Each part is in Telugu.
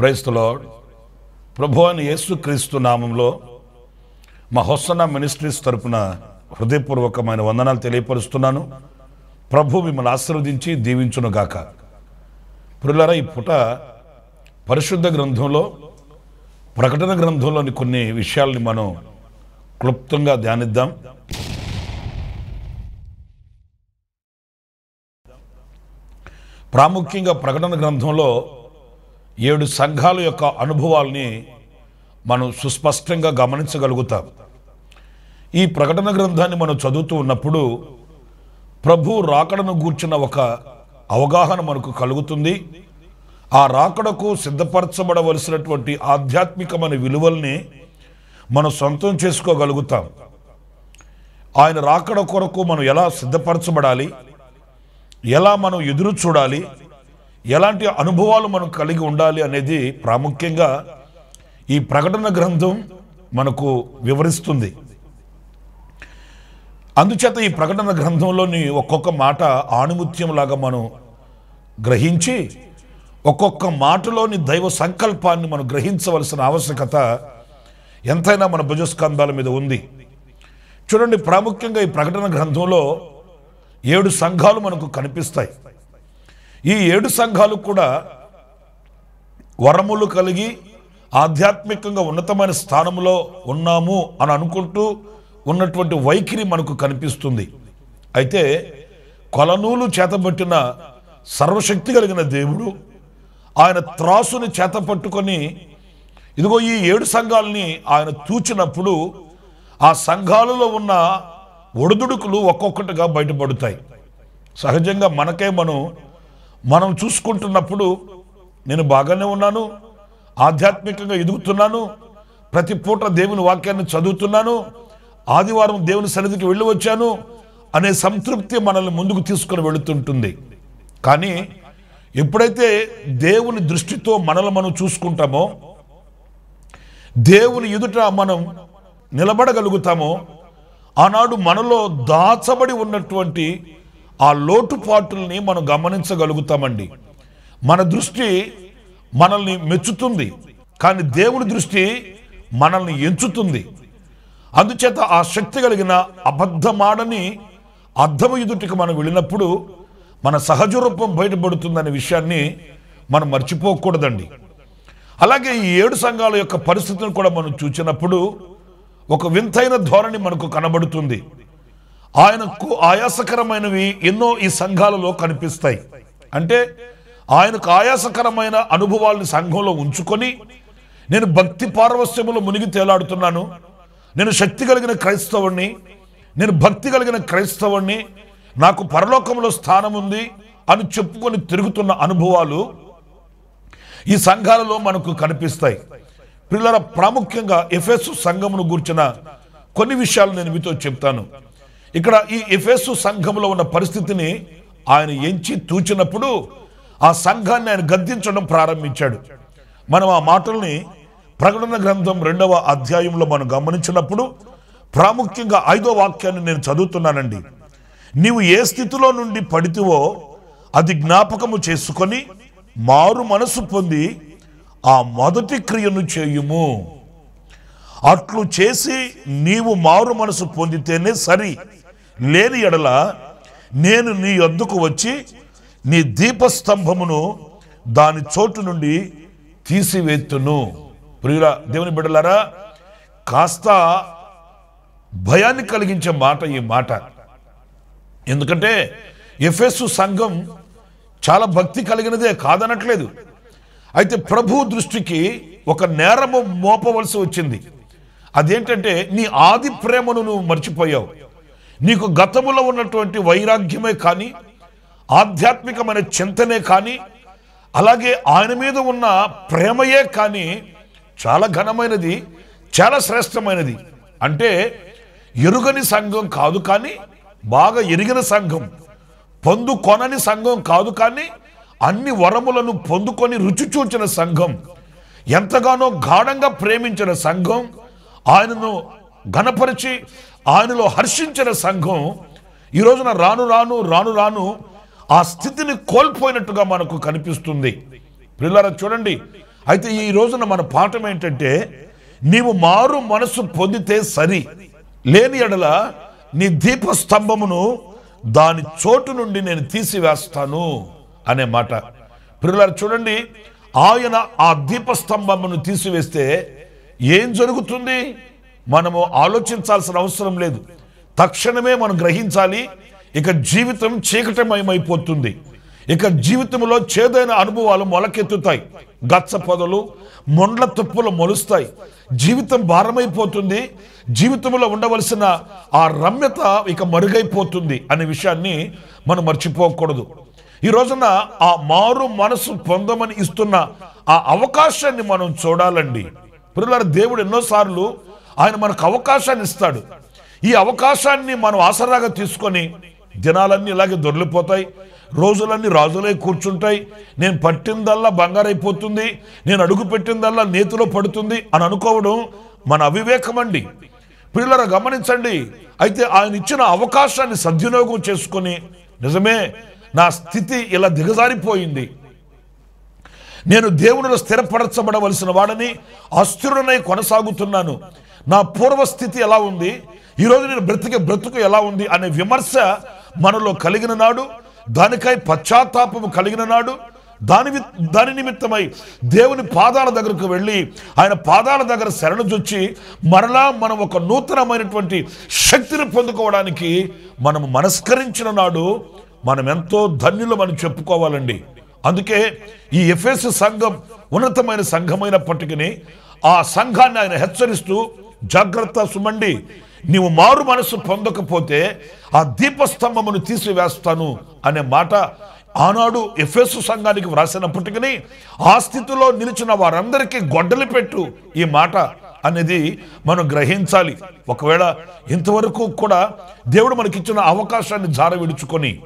క్రైస్తులో ప్రభు అని యేసుక్రీస్తు నామంలో మా హొస్సన మినిస్ట్రీస్ తరపున హృదయపూర్వకమైన వందనాలు తెలియపరుస్తున్నాను. ప్రభు మిమ్మల్ని ఆశీర్వదించి దీవించును గాక. పురులారా ఈ పుట పరిశుద్ధ గ్రంథంలో ప్రకటన గ్రంథంలోని కొన్ని విషయాల్ని మనం క్లుప్తంగా ధ్యానిద్దాం. ప్రాముఖ్యంగా ప్రకటన గ్రంథంలో ఏడు సంఘాల యొక్క అనుభవాల్ని మనం సుస్పష్టంగా గమనించగలుగుతాం. ఈ ప్రకటన గ్రంథాన్ని మనం చదువుతూ ఉన్నప్పుడు ప్రభు రాకడను గూర్చిన ఒక అవగాహన మనకు కలుగుతుంది. ఆ రాకడకు సిద్ధపరచబడవలసినటువంటి ఆధ్యాత్మికమైన విలువల్ని మనం సొంతం చేసుకోగలుగుతాం. ఆయన రాకడ కొరకు మనం ఎలా సిద్ధపరచబడాలి? ఎలా మనం ఎదురు చూడాలి? ఎలాంటి అనుభవాలు మనం కలిగి ఉండాలి అనేది ప్రాముఖ్యంగా ఈ ప్రకటన గ్రంథం మనకు వివరిస్తుంది. అందుచేత ఈ ప్రకటన గ్రంథంలోని ఒక్కొక్క మాట ఆణిముత్యంలాగా మనం గ్రహించి ఒక్కొక్క మాటలోని దైవ సంకల్పాన్ని మనం గ్రహించవలసిన ఆవశ్యకత ఎంతైనా మన భుజస్కంధాల మీద ఉంది. చూడండి ప్రాముఖ్యంగా ఈ ప్రకటన గ్రంథంలో ఏడు సంఘాలు మనకు కనిపిస్తాయి. ఈ ఏడు సంఘాలు కూడా వరములు కలిగి ఆధ్యాత్మికంగా ఉన్నతమైన స్థానంలో ఉన్నాము అని అనుకుంటూ ఉన్నటువంటి వైఖరి మనకు కనిపిస్తుంది. అయితే కొలనూలు చేతబట్టిన సర్వశక్తి కలిగిన దేవుడు ఆయన త్రాసుని చేత పట్టుకొని ఇదిగో ఈ ఏడు సంఘాలని ఆయన తూచినప్పుడు ఆ సంఘాలలో ఉన్న ఒడిదుడుకులు ఒక్కొక్కటిగా బయటపడతాయి. సహజంగా మనకే మనం మనం చూసుకుంటున్నప్పుడు నేను బాగానే ఉన్నాను ఆధ్యాత్మికంగా ఎదుగుతున్నాను ప్రతి పూట దేవుని వాక్యాన్ని చదువుతున్నాను ఆదివారం దేవుని సన్నిధికి వెళ్ళి వచ్చాను అనే సంతృప్తి మనల్ని ముందుకు తీసుకొని వెళుతుంటుంది. కానీ ఎప్పుడైతే దేవుని దృష్టితో మనల్ని మనం చూసుకుంటామో దేవుని ఎదుట మనం నిలబడగలుగుతామో ఆనాడు మనలో దాచబడి ఉన్నటువంటి ఆ లోటుపాటుల్ని మనం గమనించగలుగుతామండి. మన దృష్టి మనల్ని మెచ్చుతుంది కానీ దేవుని దృష్టి మనల్ని ఎంచుతుంది. అందుచేత ఆ శక్తి కలిగిన అబద్ధమాడని అర్థము ఎదుటికి మనం వెళ్ళినప్పుడు మన సహజ రూపం బయటపడుతుందనే విషయాన్ని మనం మర్చిపోకూడదండి. అలాగే ఈ ఏడు సంఘాల యొక్క పరిస్థితిని కూడా మనం చూసినప్పుడు ఒక వింతైన ధోరణి మనకు కనబడుతుంది. ఆయనకు ఆయాసకరమైనవి ఎన్నో ఈ సంఘాలలో కనిపిస్తాయి. అంటే ఆయనకు ఆయాసకరమైన అనుభవాల్ని సంఘంలో ఉంచుకొని నేను భక్తి పారవస్యములో మునిగి తేలాడుతున్నాను. నేను శక్తి కలిగిన క్రైస్తవుణ్ణి నేను భక్తి కలిగిన క్రైస్తవుణ్ణి నాకు పరలోకంలో స్థానం ఉంది అని చెప్పుకొని తిరుగుతున్న అనుభవాలు ఈ సంఘాలలో మనకు కనిపిస్తాయి. పిల్లల ప్రాముఖ్యంగా ఎఫెసు సంఘమును గూర్చిన కొన్ని విషయాలు నేను మీతో చెప్తాను. ఇక్కడ ఈ ఎఫెసు సంఘంలో ఉన్న పరిస్థితిని ఆయన ఎంచి తూచినప్పుడు ఆ సంఘాన్ని ఆయన గద్దించడం ప్రారంభించాడు. మనం ఆ మాటల్ని ప్రకటన గ్రంథం రెండవ అధ్యాయంలో మనం గమనించినప్పుడు ప్రాముఖ్యంగా ఐదో వాక్యాన్ని నేను చదువుతున్నానండి. నీవు ఏ స్థితిలో నుండి పడితివో అది జ్ఞాపకము చేసుకొని మారు మనసు పొంది ఆ మొదటి క్రియను చేయుము. అట్లు చేసి నీవు మారు మనసు పొందితేనే సరి. లేని ఎడల నేను నీ యొద్దకు వచ్చి నీ దీపస్తంభమును దాని చోటు నుండి తీసివేత్తును ప్రియుల దేవుని బిడ్డలారా కాస్త భయాన్ని కలిగించే మాట ఈ మాట. ఎందుకంటే ఎఫ్ఎస్సు సంఘం చాలా భక్తి కలిగినదే కాదనట్లేదు. అయితే ప్రభు దృష్టికి ఒక నేరము మోపవలసి వచ్చింది. అదేంటంటే నీ ఆది ప్రేమను నువ్వు మర్చిపోయావు. నీకు గతములో ఉన్నటువంటి వైరాగ్యమే కానీ ఆధ్యాత్మికమైన చింతనే కానీ అలాగే ఆయన మీద ఉన్న ప్రేమయే కానీ చాలా ఘనమైనది చాలా శ్రేష్టమైనది. అంటే ఎరుగని సంఘం కాదు కానీ బాగా ఎరిగిన సంఘం పొందుకొనని సంఘం కాదు కానీ అన్ని వరములను పొందుకొని రుచి చూచిన సంఘం ఎంతగానో గాఢంగా ప్రేమించిన సంఘం ఆయనను ఘనపరిచి ఆయనలో హర్షించిన సంఘం ఈ రోజున రాను రాను రాను రాను ఆ స్థితిని కోల్పోయినట్టుగా మనకు కనిపిస్తుంది. పిల్లరా చూడండి. అయితే ఈ రోజున మన పాఠం ఏంటంటే నీవు మారు మనసు పొందితే సరి. లేని ఎడల నీ దీపస్తంభమును దాని చోటు నుండి నేను తీసివేస్తాను అనే మాట. పిల్లలు చూడండి. ఆయన ఆ దీపస్తంభమును తీసివేస్తే ఏం జరుగుతుంది? మనము ఆలోచించాల్సిన అవసరం లేదు. తక్షణమే మనం గ్రహించాలి ఇక జీవితం చీకటమయమైపోతుంది. ఇక జీవితంలో చేదైన అనుభవాలు మొలకెత్తుతాయి. గచ్చ పొదలు మొండ్ల తుప్పులు మొలుస్తాయి. జీవితం భారమైపోతుంది. జీవితంలో ఉండవలసిన ఆ రమ్యత ఇక మరుగైపోతుంది అనే విషయాన్ని మనం మర్చిపోకూడదు. ఈ రోజున ఆ మారు మనసు పొందమని ఇస్తున్న ఆ అవకాశాన్ని మనం చూడాలండి. పిల్లల దేవుడు ఎన్నోసార్లు ఆయన మనకు అవకాశాన్ని ఇస్తాడు. ఈ అవకాశాన్ని మనం ఆసరాగా తీసుకొని దినాలన్నీ ఇలాగే దొరికిపోతాయి. రోజులన్నీ రాజులై కూర్చుంటాయి. నేను పట్టిందల్లా బంగారైపోతుంది. నేను అడుగు పెట్టిందల్లా నేతిలో పడుతుంది అని అనుకోవడం మన అవివేకం అండి. పిల్లల గమనించండి. అయితే ఆయన ఇచ్చిన అవకాశాన్ని సద్వినియోగం చేసుకొని నిజమే నా స్థితి ఇలా దిగజారిపోయింది. నేను దేవునిలో స్థిరపరచబడవలసిన వాడని అస్థిరునై కొనసాగుతున్నాను. నా పూర్వస్థితి ఎలా ఉంది? ఈరోజు నేను బ్రతికే బ్రతుకు ఎలా ఉంది అనే విమర్శ మనలో కలిగిన నాడు దానికై పశ్చాత్తాపము కలిగిన నాడు దాని దాని నిమిత్తమై దేవుని పాదాల దగ్గరకు వెళ్ళి ఆయన పాదాల దగ్గర శరణుజొచ్చి మరలా మనం ఒక నూతనమైనటువంటి శక్తిని పొందుకోవడానికి మనం మనస్కరించిన నాడు మనం ఎంతో ధన్యులమని చెప్పుకోవాలండి. అందుకే ఈ ఎఫ్ఎస్ సంఘం ఉన్నతమైన సంఘమైనప్పటికీ ఆ సంఘాన్ని ఆయన హెచ్చరిస్తూ జాగ్రత్త సుమండి. నీవు మారు మనసు పొందకపోతే ఆ దీపస్తంభమును తీసివేస్తాను అనే మాట ఆనాడు ఎఫ్ఎస్ సంఘానికి వ్రాసినప్పటికీ ఆ స్థితిలో నిలిచిన వారందరికీ గొడ్డలి పెట్టు ఈ మాట అనేది మనం గ్రహించాలి. ఒకవేళ ఇంతవరకు కూడా దేవుడు మనకిచ్చిన అవకాశాన్ని జార విడుచుకొని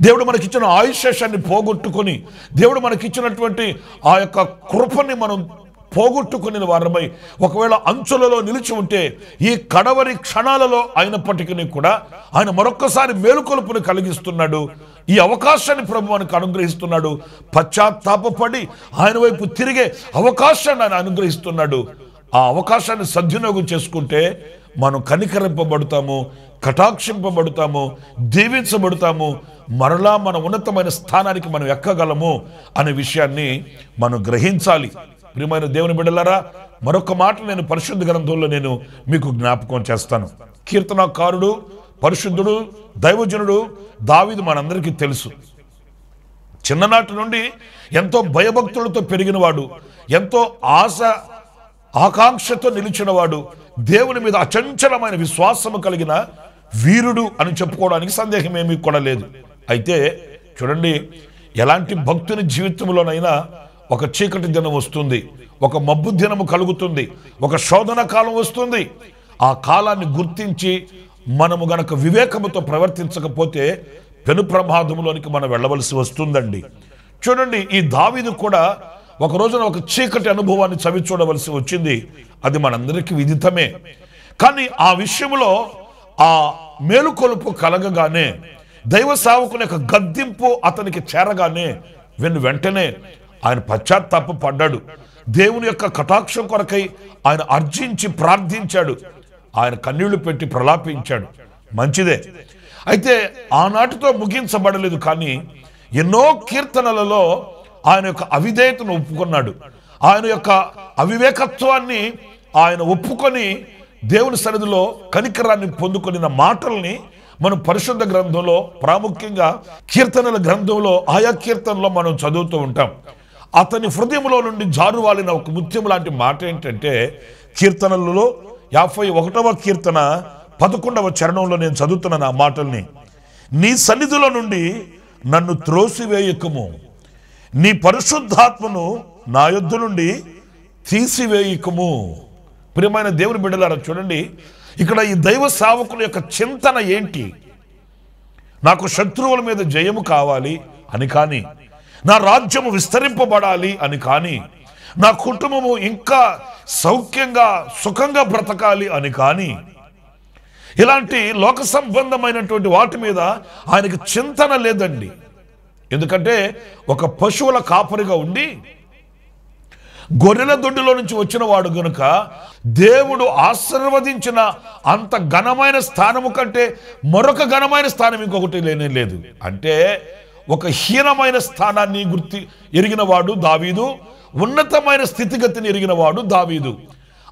దేవుడు మనకిచ్చిన ఆయుష్యాన్ని పోగొట్టుకొని దేవుడు మనకిచ్చినటువంటి ఆ యొక్క కృపని మనం పోగొట్టుకుని వారమై ఒకవేళ అంచులలో నిలిచి ఉంటే ఈ కడవరి క్షణాలలో అయినప్పటికీ కూడా ఆయన మరొక్కసారి మేలుకొలుపును కలిగిస్తున్నాడు. ఈ అవకాశాన్ని ప్రభు మనకు అనుగ్రహిస్తున్నాడు. పశ్చాత్తాపపడి ఆయన వైపు తిరిగే అవకాశాన్ని ఆయన అనుగ్రహిస్తున్నాడు. ఆ అవకాశాన్ని సద్వినియోగం చేసుకుంటే మనం కనికరింపబడతాము కటాక్షింపబడతాము దీవించబడతాము. మరలా మన ఉన్నతమైన స్థానానికి మనం ఎక్కగలము అనే విషయాన్ని మనం గ్రహించాలి. ప్రియమైన దేవుని బిడ్డలారా మరొక మాట నేను పరిశుద్ధ గ్రంథంలో నేను మీకు జ్ఞాపకం చేస్తాను. కీర్తనకారుడు పరిశుద్ధుడు దైవజనుడు దావిది మనందరికీ తెలుసు. చిన్ననాటి నుండి ఎంతో భయభక్తులతో పెరిగినవాడు ఎంతో ఆశ ఆకాంక్షతో నిలిచినవాడు దేవుని మీద అచంచలమైన విశ్వాసము కలిగిన వీరుడు అని చెప్పుకోవడానికి సందేహం ఏమీ కూడా లేదు. అయితే చూడండి ఎలాంటి భక్తుని జీవితంలోనైనా ఒక చీకటి దినం వస్తుంది ఒక మబ్బు దినము కలుగుతుంది ఒక శోధన కాలం వస్తుంది. ఆ కాలాన్ని గుర్తించి మనము గనక వివేకముతో ప్రవర్తించకపోతే పెను ప్రమాదంలోనికి మనం వెళ్ళవలసి వస్తుందండి. చూడండి ఈ దావీదు కూడా ఒక రోజున ఒక చీకటి అనుభవాన్ని చవి చూడవలసి వచ్చింది. అది మనందరికీ విదితమే. కానీ ఆ విషయంలో ఆ మేలుకొలుపు కలగగానే దైవ సావకుని యొక్క గద్దింపు అతనికి చేరగానే వెన్ను వెంటనే ఆయన పశ్చాత్తాప పడ్డాడు. దేవుని యొక్క కటాక్షం కొరకై ఆయన అర్జించి ప్రార్థించాడు. ఆయన కన్నీళ్ళు పెట్టి ప్రలాపించాడు. మంచిదే. అయితే ఆనాటితో ముగించబడలేదు కానీ ఎన్నో కీర్తనలలో ఆయన యొక్క అవిధేయతను ఒప్పుకున్నాడు. ఆయన యొక్క అవివేకత్వాన్ని ఆయన ఒప్పుకొని దేవుని సన్నిధిలో కనికరాన్ని పొందుకొనిన మాటల్ని మనం పరిశుద్ధ గ్రంథంలో ప్రాముఖ్యంగా కీర్తనల గ్రంథంలో ఆయా కీర్తనలో మనం చదువుతూ ఉంటాం. అతని హృదయంలో నుండి జారువాలిన ఒక ముత్యం లాంటి మాట ఏంటంటే కీర్తనలలో యాభై ఒకటవ కీర్తన పదకొండవ చరణంలో నేను చదువుతున్నాను ఆ మాటల్ని. నీ సన్నిధిలో నుండి నన్ను త్రోసివేయకము. నీ పరిశుద్ధాత్మను నా యొద్ద నుండి తీసివేయకము. ప్రియమైన దేవుని బిడ్డలారా చూడండి ఇక్కడ ఈ దైవ సేవకుల యొక్క చింతన ఏంటి? నాకు శత్రువుల మీద జయము కావాలి అని కానీ నా రాజ్యము విస్తరింపబడాలి అని కానీ నా కుటుంబము ఇంకా సౌఖ్యంగా సుఖంగా బ్రతకాలి అని కానీ ఇలాంటి లోక సంబంధమైనటువంటి వాటి మీద ఆయనకి చింతన లేదండి. ఎందుకంటే ఒక పశువుల కాపరిగా ఉండి గొర్రెల దొడ్డిలో నుంచి వచ్చిన వాడు గనుక దేవుడు ఆశీర్వదించిన అంత ఘనమైన స్థానము కంటే మరొక ఘనమైన స్థానం ఇంకొకటి లేనే లేదు. అంటే ఒక హీనమైన స్థానాన్ని గుర్తి ఎరిగినవాడు దావీదు ఉన్నతమైన స్థితిగతిని ఎరిగినవాడు దావీదు.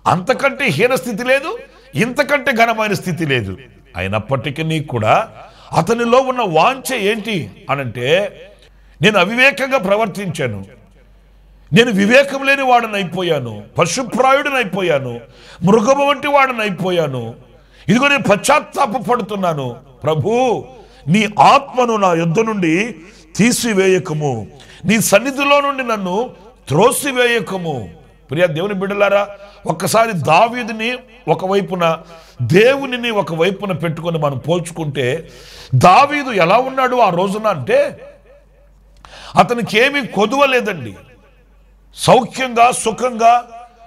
అంతకంటే హీన స్థితి లేదు ఇంతకంటే ఘనమైన స్థితి లేదు. అయినప్పటికీ కూడా అతనిలో ఉన్న వాంఛ ఏంటి అనంటే నేను అవివేకంగా ప్రవర్తించాను. నేను వివేకం లేని వాడనైపోయాను. అయిపోయాను అయిపోయాను మృగము వంటి వాడనైపోయాను. అయిపోయాను ఇదిగో నేను పశ్చాత్తాప పడుతున్నాను ప్రభు నీ ఆత్మను నా యుద్ధ నుండి తీసివేయకము. నీ సన్నిధిలో నుండి నన్ను త్రోసివేయకము. ప్రియ దేవుని బిడ్డలారా ఒక్కసారి దావీదిని ఒకవైపున దేవునిని ఒకవైపున పెట్టుకొని మనం పోల్చుకుంటే దావీదు ఎలా ఉన్నాడు ఆ రోజున అంటే అతనికి ఏమీ కొదువలేదండి సౌఖ్యంగా సుఖంగా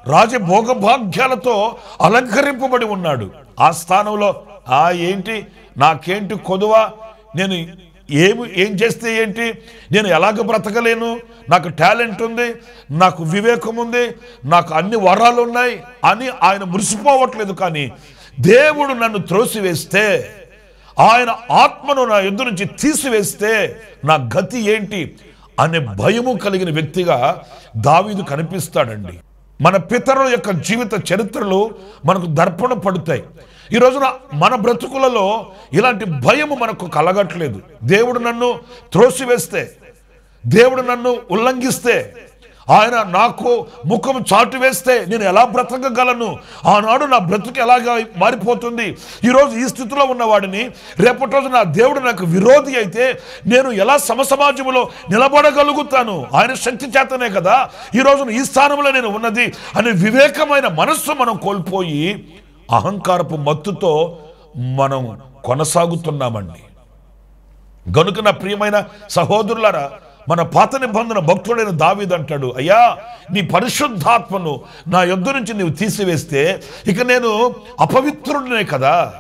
రాజభోగభాగ్యాలతో అలంకరింపబడి ఉన్నాడు. ఆ స్థానంలో ఆ ఏంటి? నాకేంటి కొదువ? నేను ఏమి ఏం చేస్తే ఏంటి? నేను ఎలాగ బ్రతకలేను? నాకు టాలెంట్ ఉంది నాకు వివేకం ఉంది నాకు అన్ని వరాలు ఉన్నాయి అని ఆయన మురిసిపోవట్లేదు కానీ దేవుడు నన్ను త్రోసివేస్తే ఆయన ఆత్మను నా ఎదురు నుంచి తీసివేస్తే నా గతి ఏంటి అనే భయము కలిగిన వ్యక్తిగా దావీదు కనిపిస్తాడండి. మన పితరుల యొక్క జీవిత చరిత్రలు మనకు దర్పణ పడుతాయి. ఈ రోజున మన బ్రతుకులలో ఇలాంటి భయము మనకు కలగట్లేదు. దేవుడు నన్ను త్రోసివేస్తే దేవుడు నన్ను ఉల్లంఘిస్తే ఆయన నాకు ముఖం చాటు వేస్తే నేను ఎలా బ్రతకగలను? ఆనాడు నా బ్రతుకు ఎలాగా మారిపోతుంది? ఈరోజు ఈ స్థితిలో ఉన్నవాడిని రేపటి రోజు నా దేవుడు నాకు విరోధి అయితే నేను ఎలా సమసమాజంలో నిలబడగలుగుతాను? ఆయన శక్తి చేతనే కదా. ఈ రోజున ఈ స్థానంలో నేను ఉన్నది అనే వివేకమైన మనస్సు మనం కోల్పోయి అహంకారపు మత్తుతో మనం కొనసాగుతున్నామండి. గనుక నా ప్రియమైన సహోదరులారా మన పాత నిబంధన భక్తుడైన దావీదు అంటాడు అయ్యా నీ పరిశుద్ధాత్మను నా యొద్ నుంచి నీవు తీసివేస్తే ఇక నేను అపవిత్రుడినే కదా.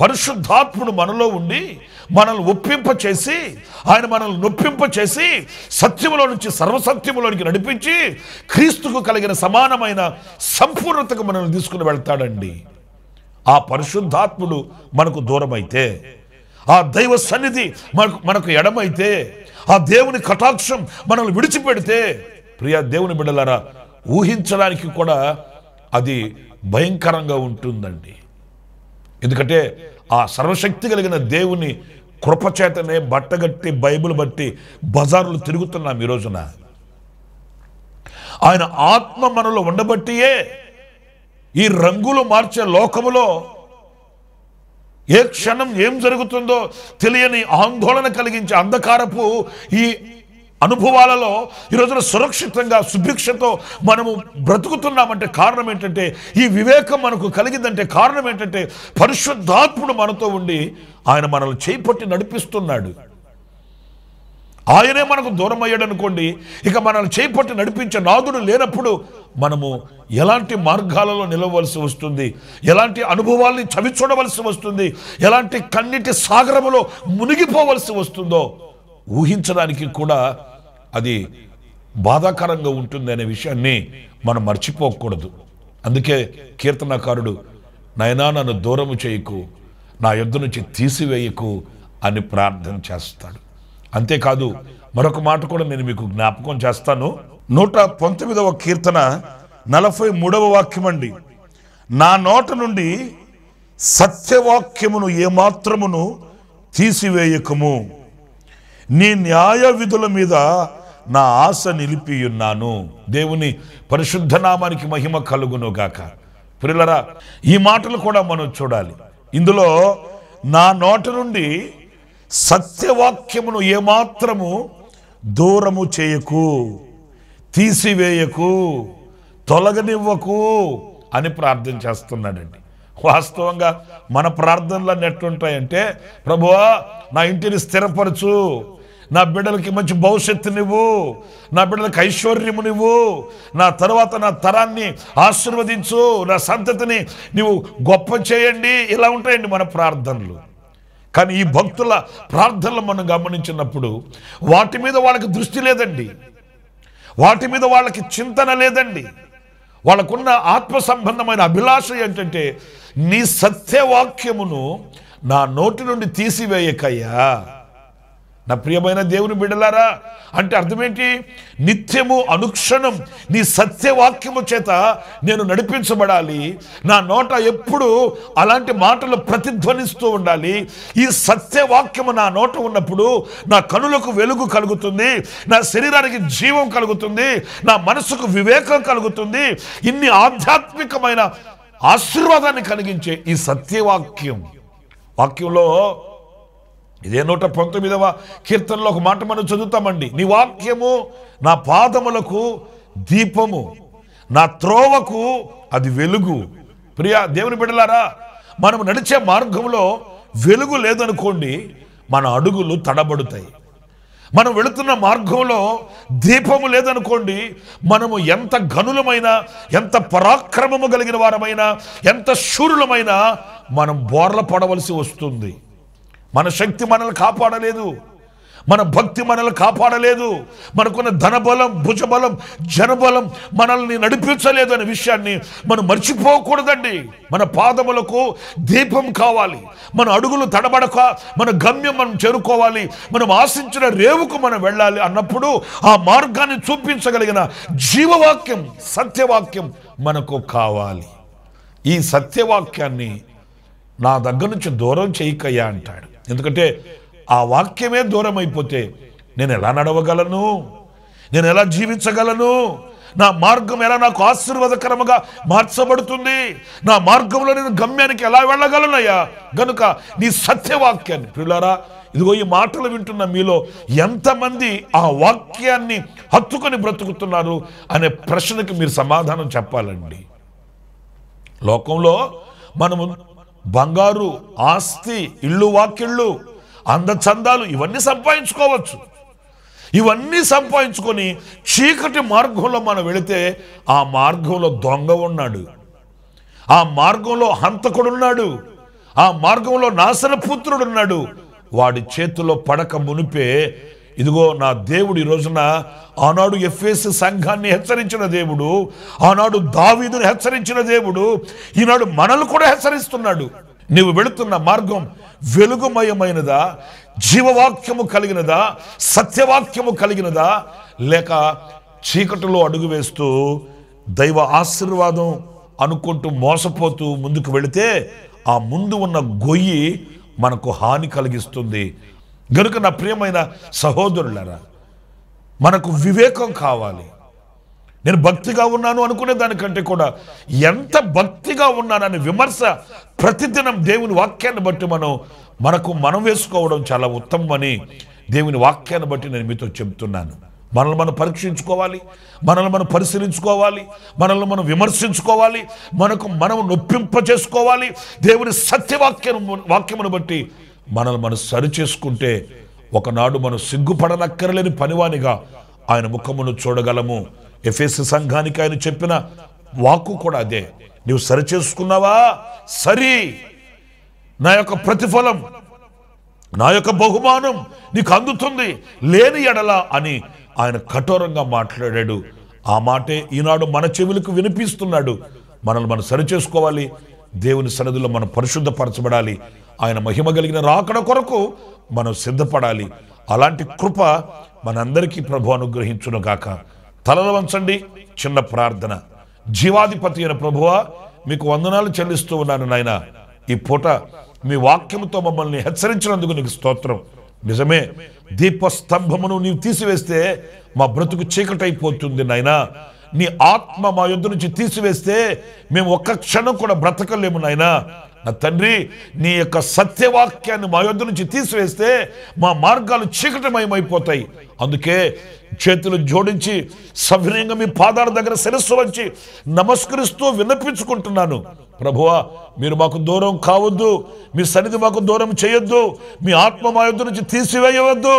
పరిశుద్ధాత్ముడు మనలో ఉండి మనల్ని ఒప్పింప చేసి ఆయన మనల్ని నొప్పింప చేసి సత్యములో నుంచి సర్వసత్యములోనికి నడిపించి క్రీస్తుకు కలిగిన సమానమైన సంపూర్ణతకు మనల్ని తీసుకుని వెళ్తాడండి. ఆ పరిశుద్ధాత్ములు మనకు దూరమైతే ఆ దైవ సన్నిధి మనకు మనకు ఎడమైతే ఆ దేవుని కటాక్షం మనల్ని విడిచిపెడితే ప్రియ దేవుని బిడ్డలారా ఊహించడానికి కూడా అది భయంకరంగా ఉంటుందండి. ఎందుకంటే ఆ సర్వశక్తి కలిగిన దేవుని కృపచేతనే బట్టగట్టి బైబిల్ బట్టి బజారులు తిరుగుతున్నాం ఈ రోజున. ఆయన ఆత్మ మనలో ఉండబట్టియే ఈ రంగులు మార్చే లోకములో ఏ క్షణం ఏం జరుగుతుందో తెలియని ఆందోళన కలిగించే అంధకారపు ఈ అనుభవాలలో ఈ రోజున సురక్షితంగా సుభిక్షతో మనము బ్రతుకుతున్నామంటే కారణం ఏంటంటే ఈ వివేకం మనకు కలిగిందంటే కారణం ఏంటంటే పరిశుద్ధాత్ముడు మనతో ఉండి ఆయన మనల్ని చేపట్టి నడిపిస్తున్నాడు. ఆయనే మనకు దూరం అయ్యాడు అనుకోండి ఇక మనల్ని చేపట్టి నడిపించే నాదుడు లేనప్పుడు మనము ఎలాంటి మార్గాలలో నిలవలసి వస్తుంది? ఎలాంటి అనుభవాల్ని చవి చూడవలసి వస్తుంది? ఎలాంటి కన్నిటి సాగరములో మునిగిపోవలసి వస్తుందో ఊహించడానికి కూడా అది బాధాకరంగా ఉంటుంది అనే విషయాన్ని మనం మర్చిపోకూడదు. అందుకే కీర్తనకారుడు నయనా నన్ను దూరము చేయకు నా యుద్ధ నుంచి తీసివేయకు అని ప్రార్థన చేస్తాడు. అంతేకాదు మరొక మాట కూడా నేను మీకు జ్ఞాపకం చేస్తాను. నూట పంతొమ్మిదవ కీర్తన నలభై మూడవ వాక్యం అండి. నా నోట నుండి సత్యవాక్యమును ఏమాత్రమును తీసివేయకము. నీ న్యాయ విధుల మీద నా ఆశ నిలిపి ఉన్నాను దేవుని పరిశుద్ధ నామానికి మహిమ కలుగును గాక పిల్లరా ఈ మాటలు కూడా మనం చూడాలి. ఇందులో నా నోట నుండి సత్యవాక్యమును ఏమాత్రము దూరము చేయకు తీసివేయకు తొలగనివ్వకు అని ప్రార్థన చేస్తున్నాడండి. వాస్తవంగా మన ప్రార్థనలు ఎట్లుంటాయంటే ప్రభువా నా ఇంటిని స్థిరపరచు నా బిడ్డలకి మంచి భవిష్యత్తునివ్వు నా బిడ్డలకి ఐశ్వర్యమునివ్వు నా తర్వాత నా తరాన్ని ఆశీర్వదించు నా సంతతిని నువ్వు గొప్ప చేయండి. ఇలా ఉంటాయండి మన ప్రార్థనలు. కానీ ఈ భక్తుల ప్రార్థనలు మనం గమనించినప్పుడు వాటి మీద వాళ్ళకి దృష్టి లేదండి. వాటి మీద వాళ్ళకి చింతన లేదండి. వాళ్ళకున్న ఆత్మ సంబంధమైన అభిలాష ఏంటంటే నీ సత్యవాక్యమును నా నోటి నుండి తీసివేయకయ్యా. నా ప్రియమైన దేవుని బిడ్డలారా అంటే అర్థమేంటి? నిత్యము అనుక్షణం నీ సత్యవాక్యము చేత నేను నడిపించబడాలి. నా నోట ఎప్పుడు అలాంటి మాటలు ప్రతిధ్వనిస్తూ ఉండాలి. ఈ సత్యవాక్యము నా నోట ఉన్నప్పుడు నా కనులకు వెలుగు కలుగుతుంది నా శరీరానికి జీవం కలుగుతుంది నా మనసుకు వివేకం కలుగుతుంది. ఇన్ని ఆధ్యాత్మికమైన ఆశీర్వాదాన్ని కలిగించే ఈ సత్యవాక్యం. వాక్యంలో ఇదే నూట పంతొమ్మిదవ కీర్తనలో ఒక మాట మనం చదువుతామండి. నీ వాక్యము నా పాదములకు దీపము నా త్రోవకు అది వెలుగు. ప్రియా దేవుని బిడలారా మనం నడిచే మార్గంలో వెలుగు లేదనుకోండి మన అడుగులు తడబడుతాయి. మనం వెళుతున్న మార్గంలో దీపము లేదనుకోండి మనము ఎంత గనులమైన ఎంత పరాక్రమము కలిగిన వారమైనా ఎంత శూరులమైనా మనం బోర్ల పడవలసి వస్తుంది. మన శక్తి మనల్ని కాపాడలేదు. మన భక్తి మనల్ని కాపాడలేదు. మనకున్న ధనబలం భుజబలం జనబలం మనల్ని నడిపించలేదు అనే విషయాన్ని మనం మర్చిపోకూడదండి. మన పాదములకు దీపం కావాలి. మన అడుగులు తడబడక మన గమ్యం మనం చేరుకోవాలి. మనం ఆశించిన రేవుకు మనం వెళ్ళాలి అన్నప్పుడు ఆ మార్గాన్ని చూపించగలిగిన జీవవాక్యం సత్యవాక్యం మనకు కావాలి. ఈ సత్యవాక్యాన్ని నా దగ్గర నుంచి దూరం చేయకయ్యా అంటాడు. ఎందుకంటే ఆ వాక్యమే దూరం అయిపోతే నేను ఎలా నడవగలను? నేను ఎలా జీవించగలను? నా మార్గం ఎలా నాకు ఆశీర్వాదకరముగా మార్చబడుతుంది? నా మార్గంలో నేను గమ్యానికి ఎలా వెళ్ళగలనయ్యా గనుక నీ సత్యవాక్యాన్ని పిల్లారా ఇదిగో ఈ మాటలు వింటున్న మీలో ఎంతమంది ఆ వాక్యాన్ని హత్తుకొని బ్రతుకుతున్నారు అనే ప్రశ్నకి మీరు సమాధానం చెప్పాలండి. లోకంలో మనము బంగారు ఆస్తి ఇళ్ళు వాకిళ్ళు అందచందాలు ఇవన్నీ సంపాదించుకోవచ్చు. ఇవన్నీ సంపాదించుకొని చీకటి మార్గంలో మనం వెళితే ఆ మార్గంలో దొంగ ఉన్నాడు. ఆ మార్గంలో హంతకుడున్నాడు ఆ మార్గంలో నాశనపుత్రుడున్నాడు వాడి చేతిలో పడక మునిపే ఇదిగో నా దేవుడు ఈ రోజున ఆనాడు ఎఫ్ఎస్ సంఘాన్ని హెచ్చరించిన దేవుడు ఆనాడు దావీదుని హెచ్చరించిన దేవుడు ఈనాడు మనల్ని కూడా హెచ్చరిస్తున్నాడు. నీవు వెళుతున్న మార్గం వెలుగుమయమైనదా జీవవాక్యము కలిగినదా సత్యవాక్యము కలిగినదా? లేక చీకటిలో అడుగు వేస్తూ దైవ ఆశీర్వాదం అనుకుంటూ మోసపోతూ ముందుకు వెళితే ఆ ముందు ఉన్న గొయ్యి మనకు హాని కలిగిస్తుంది. గనుక నా ప్రియమైన సహోదరులరా మనకు వివేకం కావాలి. నేను భక్తిగా ఉన్నాను అనుకునే దానికంటే కూడా ఎంత భక్తిగా ఉన్నానని విమర్శ ప్రతిదినం దేవుని వాక్యాన్ని బట్టి మనం మనకు మనం వేసుకోవడం చాలా ఉత్తమమని దేవుని వాక్యాన్ని బట్టి నేను మీతో చెప్తున్నాను. మనల్ని మనం పరీక్షించుకోవాలి మనల్ని మనం పరిశీలించుకోవాలి మనల్ని మనం విమర్శించుకోవాలి మనకు మనం నొప్పింప చేసుకోవాలి దేవుని సత్యవాక్యం వాక్యమును బట్టి మనల్ని మనం సరి చేసుకుంటే ఒకనాడు మనం సిగ్గుపడనక్కరలేని పనివానిగా ఆయన ముఖమును చూడగలము. ఎఫ్ఎస్ సంఘానికి ఆయన చెప్పిన వాక్కు కూడా అదే. నీవు సరి చేసుకున్నావా? సరి. నా యొక్క ప్రతిఫలం నా యొక్క బహుమానం నీకు అందుతుంది. లేని ఎడల అని ఆయన కఠోరంగా మాట్లాడాడు. ఆ మాటే ఈనాడు మన చెవులకు వినిపిస్తున్నాడు. మనల్ని మనం సరి చేసుకోవాలి. దేవుని సన్నిధిలో మనం పరిశుద్ధపరచబడాలి. ఆయన మహిమ కలిగిన రాకడ కొరకు మనం సిద్ధపడాలి. అలాంటి కృప మనందరికీ ప్రభు అనుగ్రహించును గాక. తలలు వంచండి చిన్న ప్రార్థన. జీవాధిపతి అయిన ప్రభువా మీకు వందనాలు చెల్లిస్తూ ఉన్నాను నాయన. ఈ పూట మీ వాక్యంతో మమ్మల్ని హెచ్చరించినందుకు నీకు స్తోత్రం. నిజమే దీపస్తంభమును నీవు తీసివేస్తే మా బ్రతుకు చీకటైపోతుంది నాయనా. నీ ఆత్మ మా యొద్ద నుంచి తీసివేస్తే మేము ఒక్క క్షణం కూడా బ్రతకలేము నాయనా. నా తండ్రి నీ యొక్క సత్యవాక్యాన్ని మా యొద్ నుంచి తీసివేస్తే మా మార్గాలు చీకటమయమైపోతాయి. అందుకే చేతులు జోడించి సవినయంగా మీ పాదాల దగ్గర శిరస్సు వచ్చి నమస్కరిస్తూ విన్నపించుకుంటున్నాను. ప్రభువా మీరు మాకు దూరం కావద్దు మీ సన్నిధి మాకు దూరం చేయొద్దు మీ ఆత్మ మా యొద్ నుంచి తీసివేయవద్దు.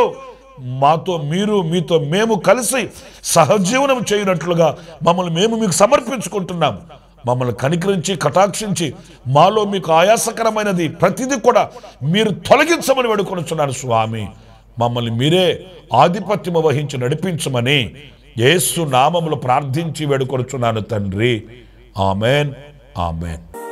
మాతో మీరు మీతో మేము కలిసి సహజీవనం చేయనట్లుగా మమ్మల్ని మేము మీకు సమర్పించుకుంటున్నాం మమ్మల్ని కనికరించి కటాక్షించి మాలో మీకు ఆయాసకరమైనది ప్రతిదీ కూడా మీరు తొలగించమని వేడుకొనుచున్నారు స్వామి. మమ్మల్ని మీరే ఆధిపత్యం వహించి నడిపించమని యేసు నామములు ప్రార్థించి వేడుకొనుచున్నాను తండ్రి. ఆమెన్. ఆమెన్.